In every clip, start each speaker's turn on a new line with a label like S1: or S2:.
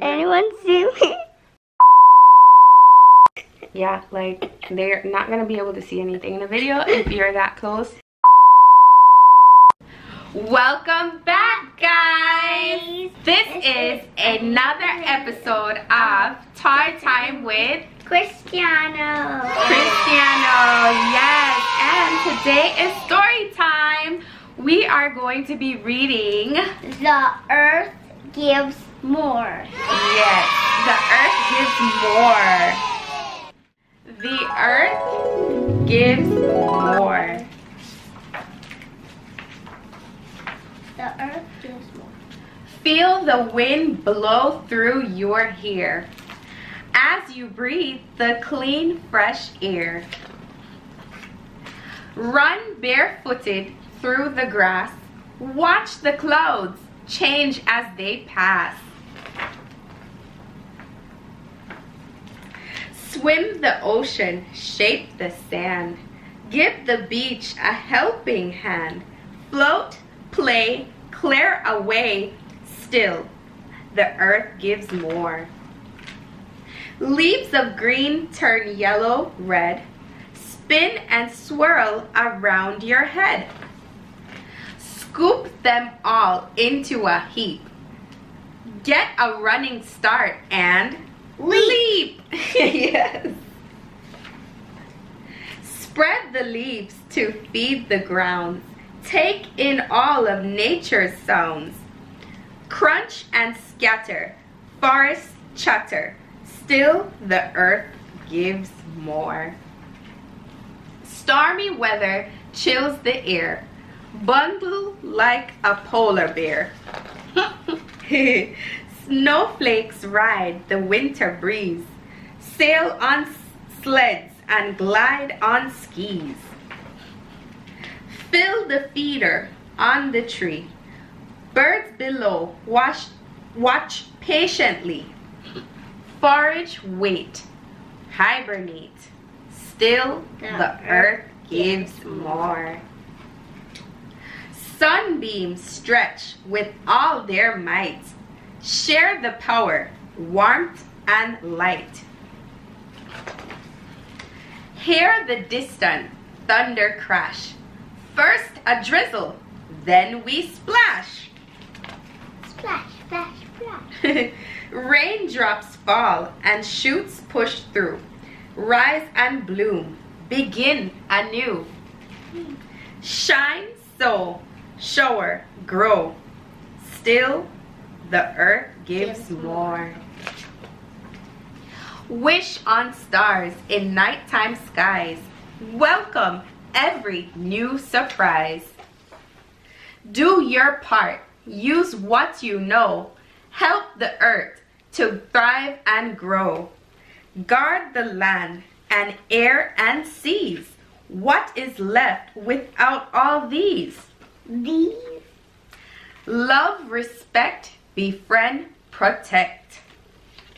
S1: anyone see me? yeah, like they're not going to be able to see anything in the video if you're that close. Welcome back, guys! This is another episode of Toy Time with
S2: Christiano.
S1: Christiano, yes. And today is story time. We are going to be reading
S2: The Earth Gives more.
S1: Yes, the earth gives more. The earth gives more.
S2: The earth gives more.
S1: Feel the wind blow through your hair as you breathe the clean, fresh air. Run barefooted through the grass. Watch the clouds change as they pass. Swim the ocean, shape the sand. Give the beach a helping hand. Float, play, clear away. Still, the earth gives more. Leaves of green turn yellow, red. Spin and swirl around your head. Scoop them all into a heap. Get a running start and leap. yes. Spread the leaves to feed the grounds. Take in all of nature's sounds. Crunch and scatter, forests chatter. Still the earth gives more. Stormy weather chills the air. Bundle like a polar bear. Snowflakes ride the winter breeze. Sail on sleds and glide on skis. Fill the feeder on the tree. Birds below watch, watch patiently. Forage, wait, hibernate. Still the earth gives more. Sunbeams stretch with all their might. Share the power, warmth, and light. Hear the distant thunder crash. First a drizzle, then we splash.
S2: Splash, splash, splash.
S1: Raindrops fall and shoots push through. Rise and bloom, begin anew. Hmm. Shine so, shower, grow. Still, the earth gives
S2: Gives
S1: more. Wish on stars in nighttime skies. Welcome every new surprise. Do your part. Use what you know. Help the earth to thrive and grow. Guard the land and air and seas. What is left without all these?
S2: These.
S1: Love, respect, befriend, protect.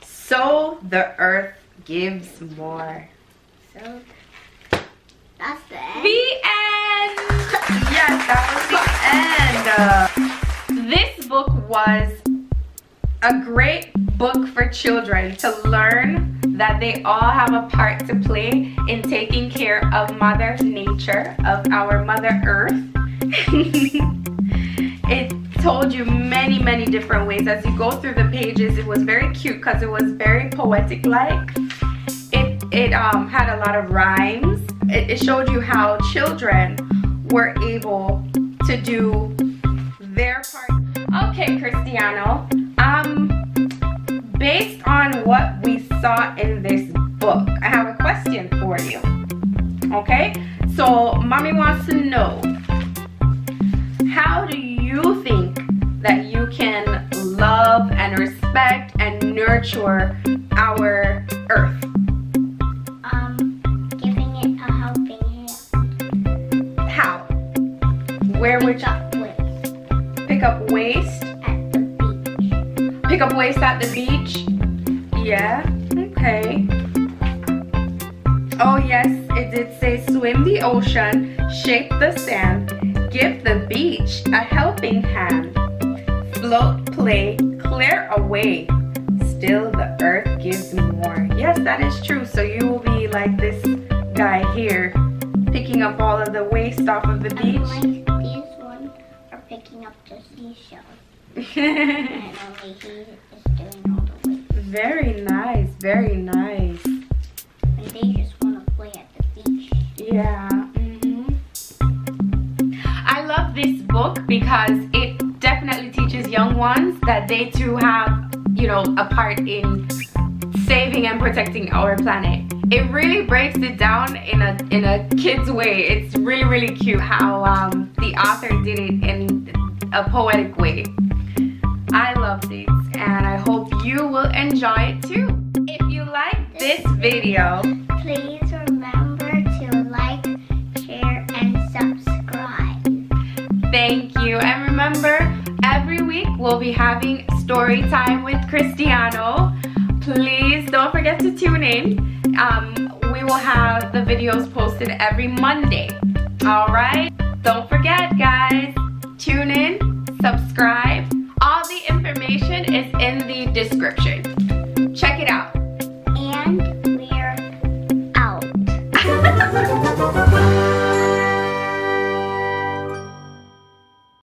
S1: So the earth gives more.
S2: So that's the end.
S1: The end! Yes, that was the end. This book was a great book for children to learn that they all have a part to play in taking care of Mother Nature, of our Mother Earth. it told you many, many different ways. As you go through the pages, it was very cute because it was very poetic-like. It, it um, had a lot of rhymes. It, it showed you how children were able to do their part. Okay, Christiano. Um, based on what we saw in this book, I have a question for you. Okay? So, mommy wants to know how do you think that you can love and respect and nurture our earth?
S2: Um, giving it a helping hand.
S1: How? Where would
S2: Pick up waste
S1: pick up waste?
S2: at the beach.
S1: Pick up waste at the beach? Yeah, okay. Oh yes, it did say swim the ocean, shape the sand, give the beach a helping hand. Float, play, clear away. Still the earth gives more. Yes, that is true. So you will be like this guy here, picking up all of the waste off of the beach.
S2: Unlike these ones are picking up the seashells. And only he is doing all the waste.
S1: very nice, very nice.
S2: And they just want to play at the beach.
S1: Yeah. Because it definitely teaches young ones that they too have, you know, a part in saving and protecting our planet. It really breaks it down in a in a kid's way. It's really really cute how um, the author did it in a poetic way. I love these and I hope you will enjoy it too. If you like this video,
S2: Please remember,
S1: every week we'll be having story time with Christiano. Please don't forget to tune in. Um, we will have the videos posted every Monday. All right? Don't forget, guys. Tune in, subscribe. All the information is in the description.